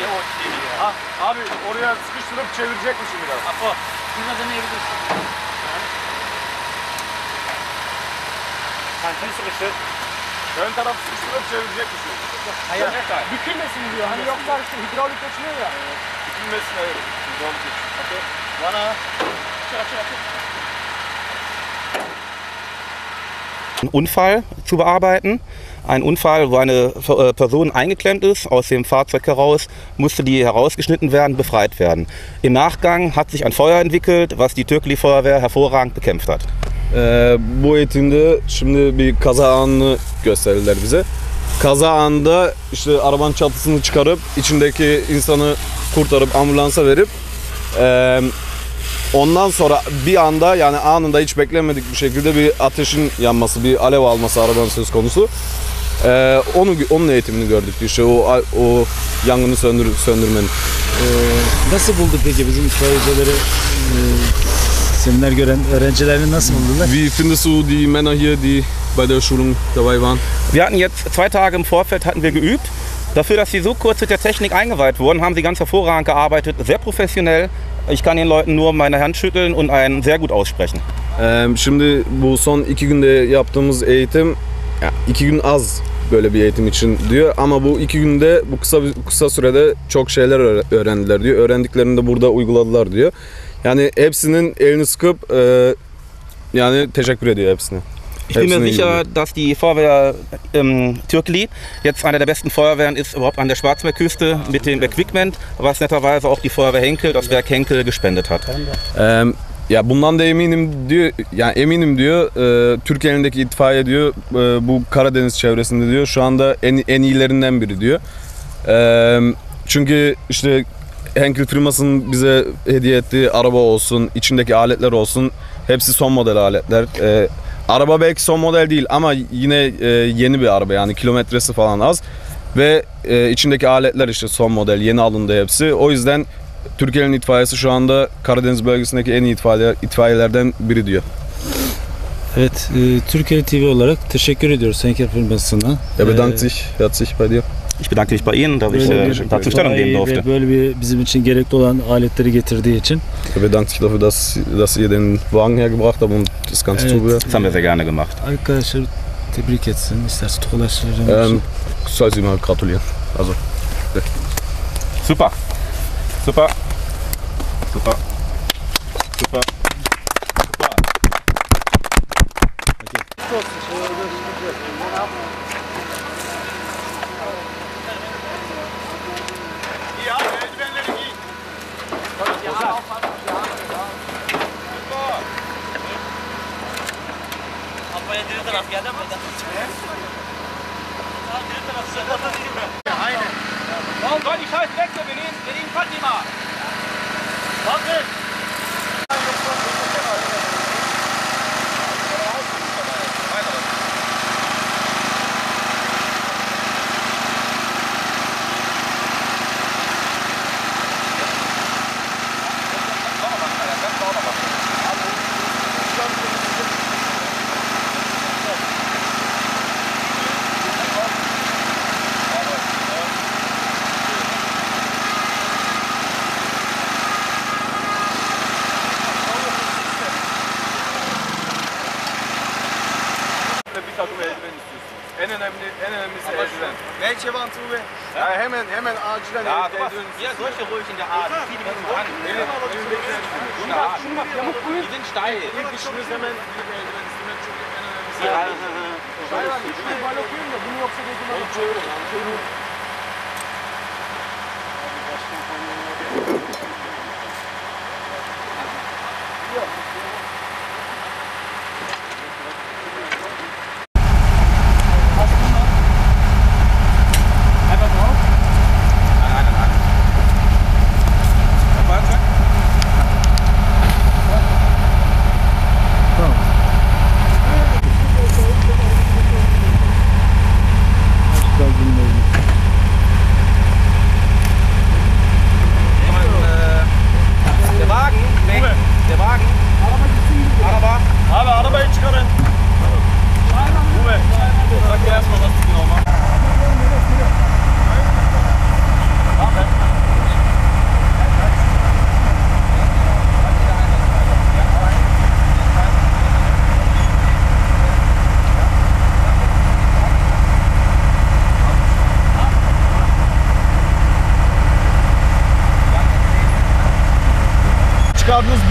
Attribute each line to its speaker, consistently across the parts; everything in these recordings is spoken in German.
Speaker 1: Ne o deli ya.
Speaker 2: Ha, abi oraya sıkıştırıp çevirecekmişim biraz.
Speaker 1: Apo. Şuna deneyebilirsin. Sen kim sıkıştır?
Speaker 2: Ön taraf sıkıştırıp çevirecekmişim.
Speaker 1: Hayır. Ne kadar?
Speaker 2: Bükülmesin diyor. Hani yoksa işte hidrolik açılıyor ya. Bükülmesin evet. Hidrolik açılıyor.
Speaker 1: Bana. Açı açı açı.
Speaker 3: Einen Unfall zu bearbeiten. Ein Unfall, wo eine äh, Person eingeklemmt ist, aus dem Fahrzeug heraus, musste die herausgeschnitten werden, befreit werden. Im Nachgang hat sich ein Feuer entwickelt, was die Türkeli Feuerwehr hervorragend bekämpft hat.
Speaker 4: Ee, bu eğitimde şimdi bir kaza anını gösterdiler bize. Kaza anında işte arabanın çatısını çıkarıp içindeki insanı kurtarıp ambulansa verip eee, ondan sonra bir anda yani anında hiç beklemedik bir şekilde bir ateşin yanması, bir alev alması arabanın söz konusu. Eee, onu onun eğitimini gördük işte o o yangını söndür, söndürmenin.
Speaker 5: Ee, nasıl buldu peki bizim itfaiyecileri? e, seminer gören öğrencilerini nasıl buldular?
Speaker 4: Wie findest du die Männer hier, die bei der Schulung dabei waren?
Speaker 3: Wir hatten jetzt zwei Tage im Vorfeld hatten wir geübt. Dafür, dass sie so kurz mit der Technik eingeweiht wurden, haben sie ganz hervorragend gearbeitet, sehr professionell. Ich kann den Leuten nur meine Hand schütteln und einen sehr gut aussprechen.
Speaker 4: Ee, şimdi bu son iki günde yaptığımız eğitim ya iki gün az böyle bir eğitim için diyor ama bu iki günde bu kısa kısa sürede çok şeyler öğre- öğrendiler diyor. Öğrendiklerini de burada uyguladılar diyor. Yani hepsinin elini sıkıp e, yani teşekkür ediyor hepsine.
Speaker 3: Ich bin mir sicher, dass die Feuerwehr ähm, Türkli jetzt eine der besten Feuerwehren ist überhaupt an der Schwarzmeerküste mit dem Equipment, was netterweise auch die Feuerwehr Henkel, das Werk Henkel gespendet hat.
Speaker 4: Ee, ya bundan da eminim diyor. Yani eminim diyor. E, Türk elindeki itfaiye diyor. e, bu Karadeniz çevresinde diyor. Şu anda en en iyilerinden biri diyor. E, çünkü işte Henkel firmasının bize hediye ettiği araba olsun, içindeki aletler olsun. Hepsi son model aletler. E, araba belki son model değil ama yine e, yeni bir araba yani kilometresi falan az. Ve e, içindeki aletler işte son model, yeni alındı hepsi. O yüzden Türkiye'nin itfaiyesi şu anda Karadeniz bölgesindeki en iyi itfaiye, itfaiyelerden biri diyor.
Speaker 5: Evet, e, Türkiye TV olarak teşekkür ediyoruz Senker firmasına. Ee,
Speaker 4: bedankt sich herzlich bei dir.
Speaker 3: Ich bedanke mich bei Ihnen, dass ich äh, dazu Stellung nehmen durfte.
Speaker 5: ve böyle bir bizim için gerekli olan aletleri getirdiği için.
Speaker 4: Er bedankt sich dafür, dass, dass ihr den Wagen hergebracht habt und das ganze
Speaker 5: Evet.
Speaker 4: Zubehör.
Speaker 3: Das haben wir sehr gerne gemacht.
Speaker 5: Arkadaşlar tebrik etsin. İsterse tokalaştıracağım.
Speaker 4: Ähm, soll sie mal gratulieren. Also,
Speaker 3: Super. Super. Super. Super.
Speaker 2: Ya
Speaker 1: taraf geldi ama. Tamam geri taraf. Sen
Speaker 2: de değil mi? Eldiven. Welche waren zu Ya hemen hemen acilen
Speaker 1: Ja, ja, solche ruhig in der Art. Mal so an. Schön. Die sind steil.
Speaker 2: En önemlisi.
Speaker 1: Ja,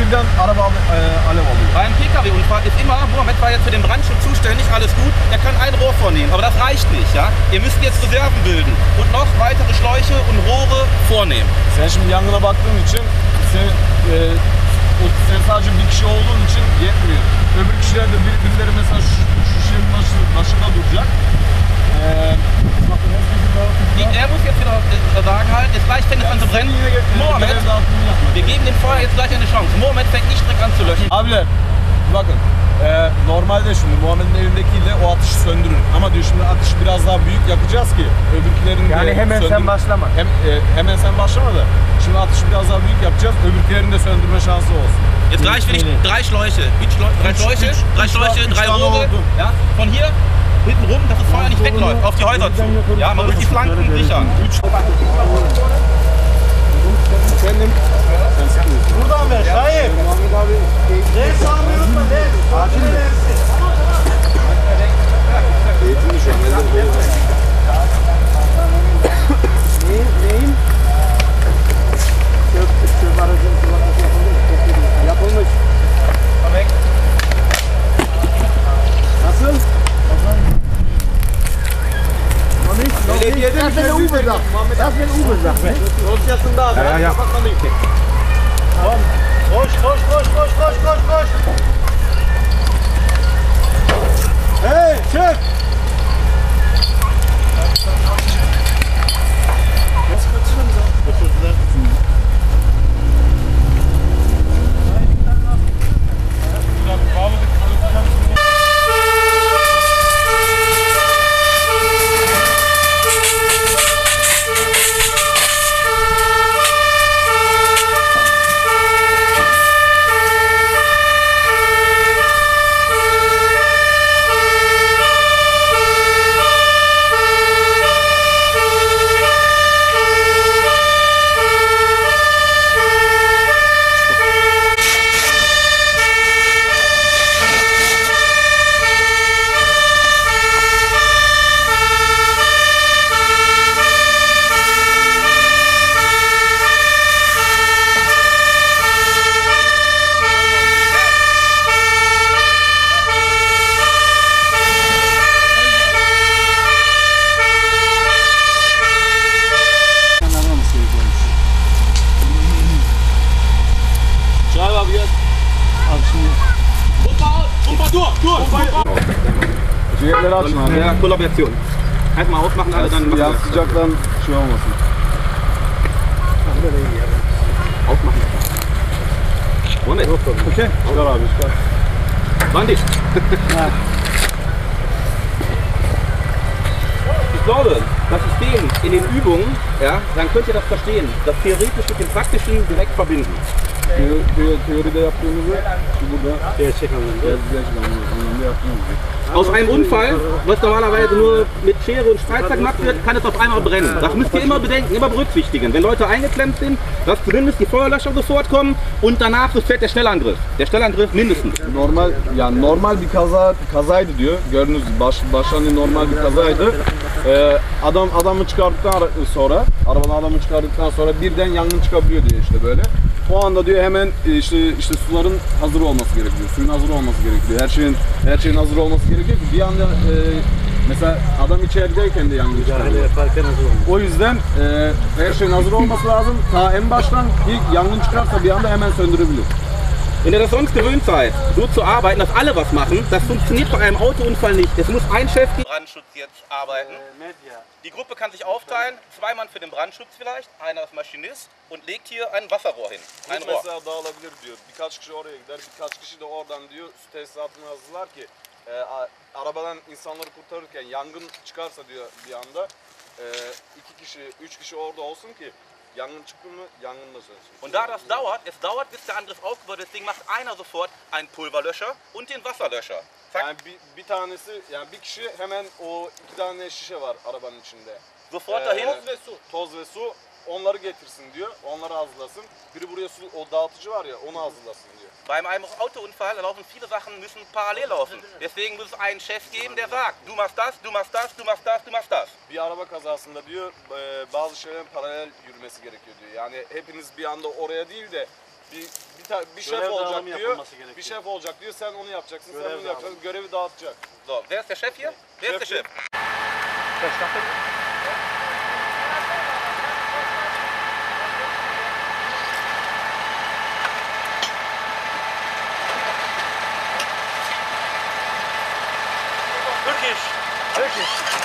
Speaker 4: birden araba al- e, alev alıyor.
Speaker 3: Beim Pkw-Unfall ist immer, Mohammed war jetzt für den Brandschutz zuständig, alles gut, er kann ein Rohr vornehmen, aber das reicht nicht. Ja? Ihr müsst jetzt Reserven bilden und noch weitere Schläuche und Rohre vornehmen.
Speaker 4: Sen şimdi yangına baktığın için sen, e, o, sen sadece bir kişi olduğun için yetmiyor. Öbür kişiler de bir, birileri mesela şu, şu şeyin başı, başında duracak.
Speaker 3: Die, er muss jetzt wieder sagen halt, jetzt gleich fängt es an zu brennen.
Speaker 4: yapmak.
Speaker 3: wir geben dem Feuer jetzt gleich eine Chance. Mohammed fängt nicht direkt an zu löschen.
Speaker 4: Abiler bakın e, normalde şimdi Muhammed'in elindekiyle o ateşi söndürür. Ama diyor şimdi ateşi biraz daha büyük yakacağız ki öbürkilerin
Speaker 6: Yani
Speaker 4: de
Speaker 6: hemen sen
Speaker 4: söndür-
Speaker 6: başlama.
Speaker 4: Hem, e, hemen sen başlama da şimdi ateşi biraz daha büyük yapacağız öbürkilerin de söndürme şansı olsun.
Speaker 3: Jetzt gleich will ich drei Schläuche. Drei Schläuche, drei Schläuche, drei Rohre. Ja? Von hier hinten rum, dass das Feuer nicht wegläuft, auf die Häuser zu. Ja, man muss die Flanken sichern.
Speaker 4: Efendim? Sen sıkıyorsun.
Speaker 6: Buradan
Speaker 4: Abi.
Speaker 3: Ja, Kollaboration. Erstmal aufmachen, alle dann machen
Speaker 4: Ya
Speaker 3: wir.
Speaker 4: sıcaktan şey olmasın.
Speaker 3: Aufmachen. Moment.
Speaker 4: Okey. Çıkar abi çıkar.
Speaker 3: Bandit. Ich glaube, das System in den Übungen, ja, dann könnt ihr das verstehen. Das Theoretische mit dem Praktischen direkt verbinden.
Speaker 4: Teo- teo- Teoride yaptığımızı.
Speaker 3: Aus einem Unfall, was normalerweise nur mit Schere und Spreizer gemacht wird, kann es auf einmal brennen. Das müsst ihr immer bedenken, immer berücksichtigen. Wenn Leute eingeklemmt sind, dass zumindest die Feuerlöscher sofort kommen und danach sofort der Schnellangriff. Der Schnellangriff mindestens.
Speaker 4: Normal yani normal bir kaza kazaydı diyor. Gördünüz baş başlangıç normal bir kazaydı. Ee, adam adamı çıkarttıktan ara- sonra arabadan adamı çıkarttıktan sonra birden yangın çıkabiliyor diyor işte böyle. O anda diyor hemen e, işte işte suların hazır olması gerekiyor. Suyun hazır olması gerekiyor. Her şeyin her şeyin hazır olması gerekiyor ki bir anda e, mesela adam içerideyken de yangın çıkabiliyor. O yüzden e, her şeyin hazır olması lazım. Ta en baştan ilk yangın çıkarsa bir anda hemen söndürebilir.
Speaker 3: Wenn ihr das sonst gewöhnt seid, so zu arbeiten, dass alle was machen, das funktioniert bei einem Autounfall nicht. Es muss ein Chef Brandschutz jetzt arbeiten. Die Gruppe kann sich aufteilen, zwei Mann für den Brandschutz vielleicht, einer ist Maschinist und legt hier ein Wasserrohr hin. Ein Rohr.
Speaker 4: mesela dağılabilir diyor. Birkaç kişi oraya gider, birkaç kişi de oradan diyor su tesisatını hazırlar ki e, a- arabadan insanları kurtarırken yangın çıkarsa diyor bir anda e, iki kişi, üç kişi orada olsun ki
Speaker 3: Und da das dauert, es dauert bis der Angriff aufgebaut ist, deswegen macht einer sofort einen Pulverlöscher und den Wasserlöscher. Zack, sofort dahin.
Speaker 4: Toz ve su. Onları getirsin diyor. Onları hazırlasın. Biri buraya su, o dağıtıcı var ya onu hazırlasın diyor.
Speaker 3: Bei einem Autounfall laufen viele Sachen müssen parallel laufen. Deswegen muss es einen Chef geben, der sagt, du machst das, du machst das, du machst das, du machst das.
Speaker 4: Bir araba kazasında diyor e, bazı şeylerin paralel yürümesi gerekiyor diyor. Yani hepiniz bir anda oraya değil de bir bir, ta- bir şef olacak diyor. Bir şef olacak diyor. Sen onu yapacaksın. sen
Speaker 1: Görev
Speaker 4: onu yapacaksın. Görevi dağıtacak.
Speaker 3: So, wer ist der Chef hier? Wer ist der
Speaker 4: Chef.
Speaker 3: Chef?
Speaker 1: Thank
Speaker 6: you.